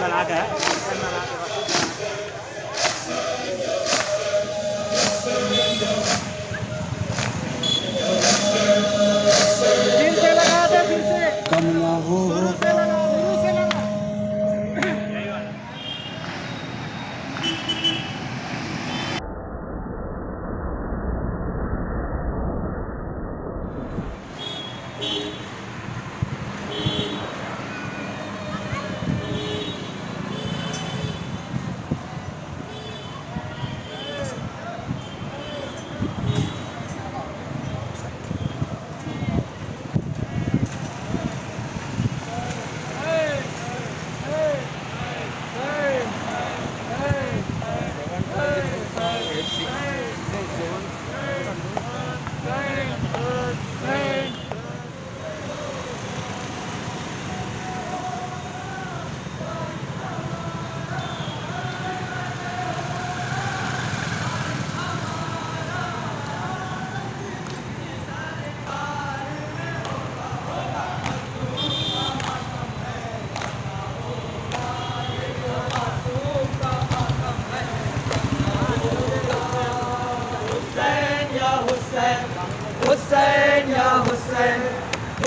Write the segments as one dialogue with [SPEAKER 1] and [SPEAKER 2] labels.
[SPEAKER 1] बनाकर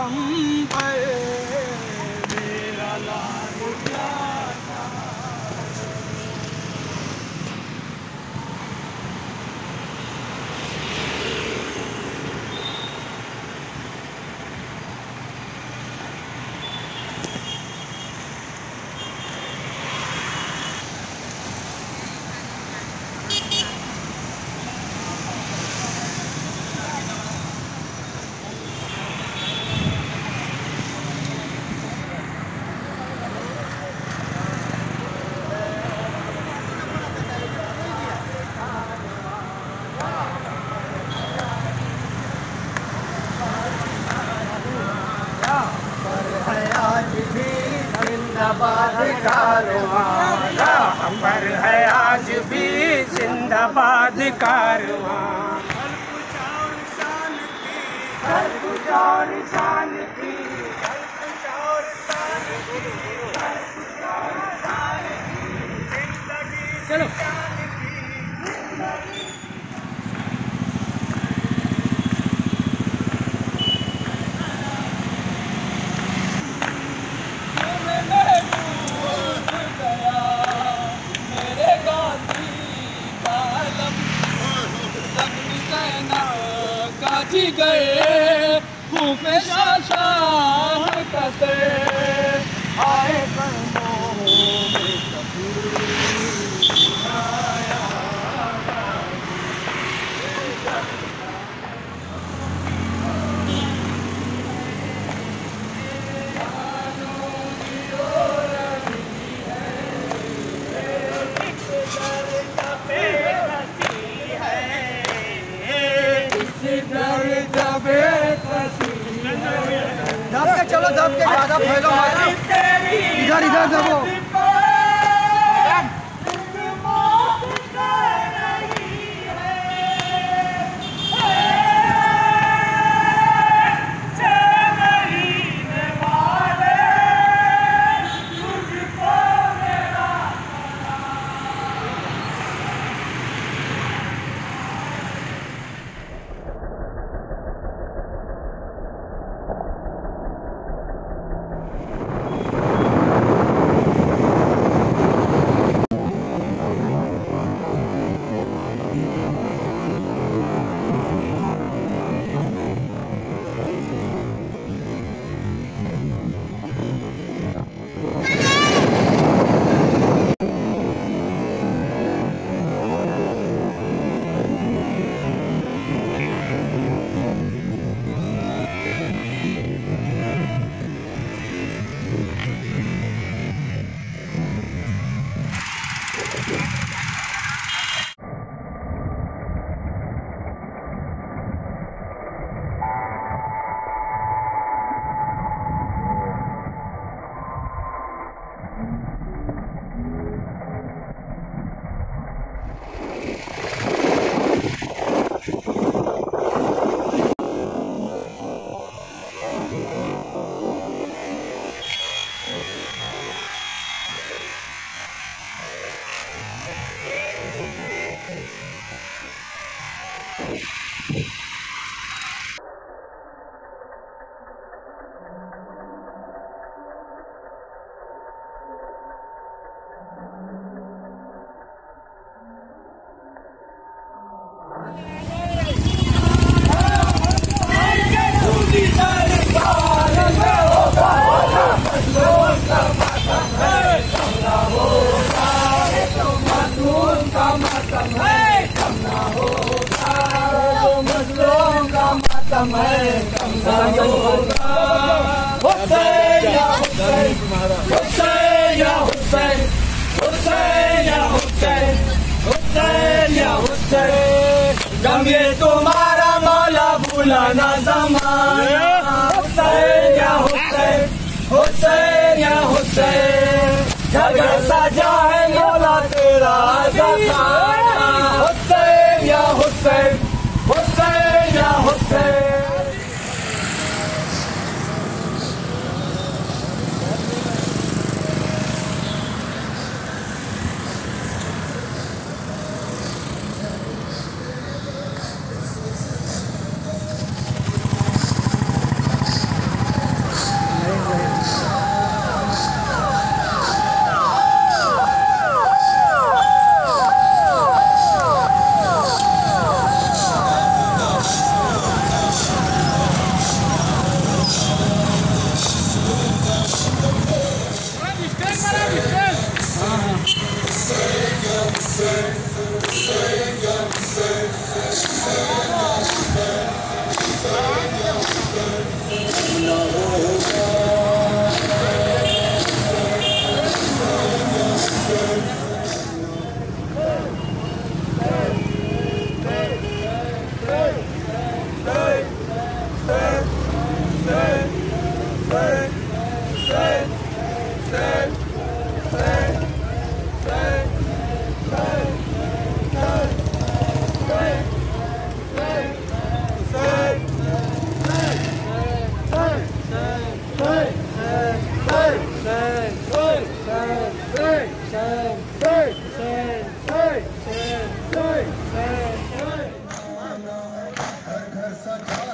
[SPEAKER 1] pam pam जिंदाबाद का रुआना अमर है आज भी जिंदाबाद का चलो। भी गए कूफे शाह कसरे आए कदमों 拍到吗？你看，你看，这不。जब ये तुम्हारा मौला भूलाना जमाना हुसैन या हुसैन हुसैन या हुसैन झगड़ सजा है मौला तेरा जमाना हुसैन या हुसैन।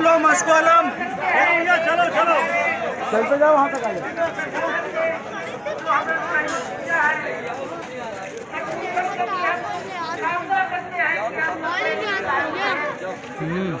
[SPEAKER 2] मस्कोलम मस्को आलम। चलो चलो। चलते जाओ वहाँ तक आ जाओ।
[SPEAKER 3] हम्म।